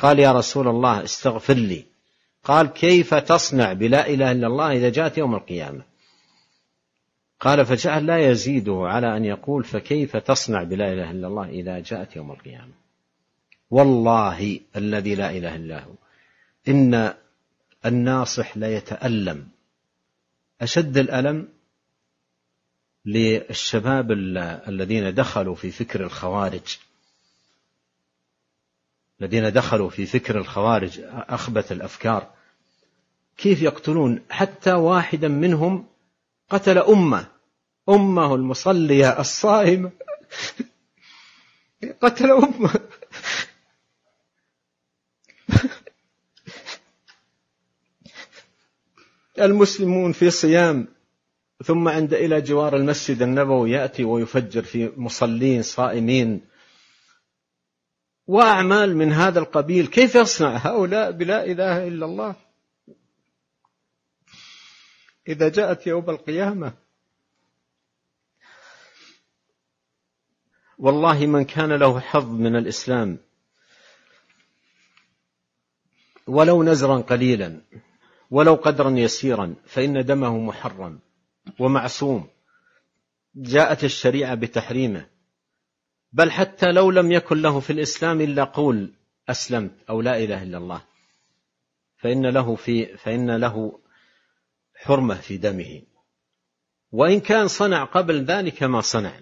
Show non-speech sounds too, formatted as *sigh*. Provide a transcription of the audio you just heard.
قال يا رسول الله استغفر لي. قال كيف تصنع بلا إله إلا الله إذا جاءت يوم القيامة؟ قال فجعل لا يزيده على أن يقول فكيف تصنع بلا إله إلا الله إذا جاءت يوم القيامة؟ والله الذي لا إله إلا هو. إن الناصح ليتألم أشد الألم للشباب الذين دخلوا في فكر الخوارج. الذين دخلوا في فكر الخوارج أخبث الأفكار. كيف يقتلون؟ حتى واحدا منهم قتل أمة. أمه المصلية الصائمة. *laughs* قتل أمه. *laughs* المسلمون في صيام ثم عند إلى جوار المسجد النبوي يأتي ويفجر في مصلين صائمين. وأعمال من هذا القبيل كيف يصنع؟ هؤلاء بلا إله إلا الله. إذا جاءت يوم القيامة والله من كان له حظ من الإسلام ولو نزرا قليلا ولو قدرا يسيرا فإن دمه محرم ومعصوم. جاءت الشريعة بتحريمه. بل حتى لو لم يكن له في الإسلام إلا قول أسلمت أو لا إله إلا الله فإن له في فإن له حرمة في دمه. وإن كان صنع قبل ذلك ما صنع.